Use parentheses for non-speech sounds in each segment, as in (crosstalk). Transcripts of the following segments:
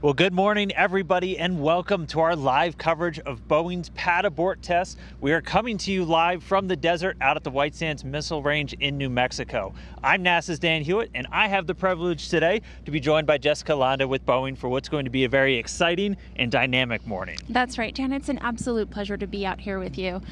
Well, good morning, everybody, and welcome to our live coverage of Boeing's pad abort test. We are coming to you live from the desert out at the White Sands Missile Range in New Mexico. I'm NASA's Dan Huot, and I have the privilege today to be joined by Jessica Londa with Boeing for what's going to be a very exciting and dynamic morning. That's right, Dan. It's an absolute pleasure to be out here with you.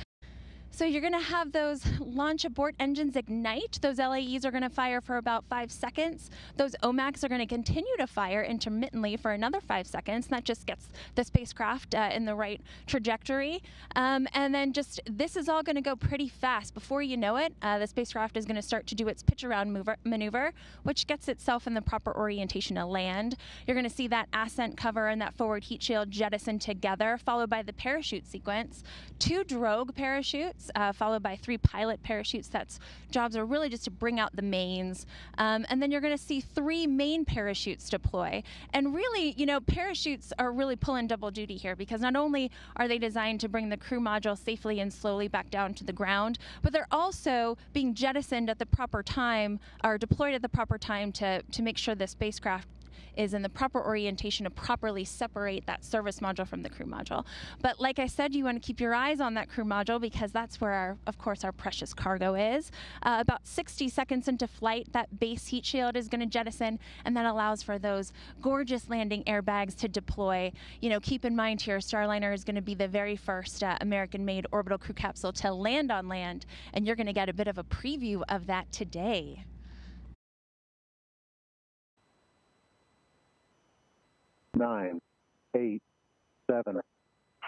So you're going to have those (laughs) launch abort engines ignite. Those LAEs are going to fire for about five seconds. Those OMACs are going to continue to fire intermittently for another five seconds. That just gets the spacecraft uh, in the right trajectory. Um, and then just this is all going to go pretty fast. Before you know it, uh, the spacecraft is going to start to do its pitch around mover, maneuver, which gets itself in the proper orientation to land. You're going to see that ascent cover and that forward heat shield jettison together, followed by the parachute sequence. Two drogue parachutes uh, followed by three pilot parachutes. That's jobs are really just to bring out the mains. Um, and then you're going to see three main parachutes deploy. And really, you know, parachutes are really pulling double duty here because not only are they designed to bring the crew module safely and slowly back down to the ground, but they're also being jettisoned at the proper time or deployed at the proper time to, to make sure the spacecraft is in the proper orientation to properly separate that service module from the crew module. But like I said, you want to keep your eyes on that crew module because that's where, our, of course, our precious cargo is. Uh, about 60 seconds into flight, that base heat shield is going to jettison, and that allows for those gorgeous landing airbags to deploy. You know, keep in mind here, Starliner is going to be the very first uh, American-made orbital crew capsule to land on land, and you're going to get a bit of a preview of that today. Nine, eight, seven,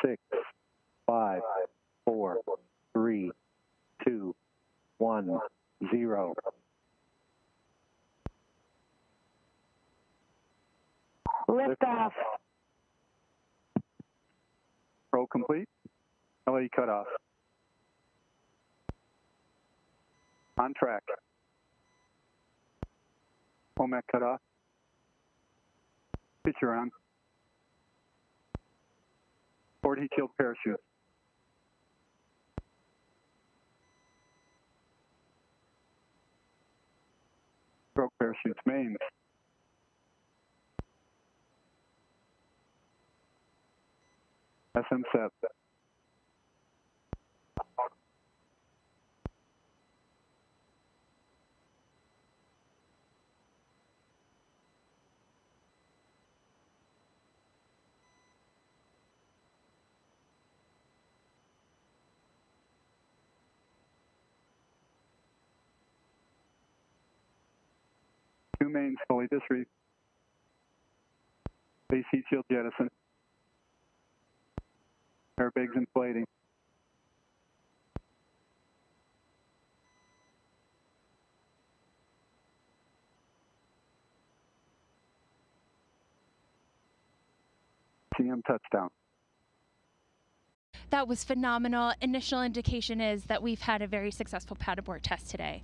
six, five, four, three, two, one, zero. Liftoff. Roll complete. LAE cutoff. On track. OMAC cutoff. Picture on. Forward heat shield parachute. Drogue parachutes mains. SM sep. Two mains fully disreefed. Base heat shield jettison. Airbags inflating. CM touchdown. That was phenomenal. Initial indication is that we've had a very successful pad abort test today.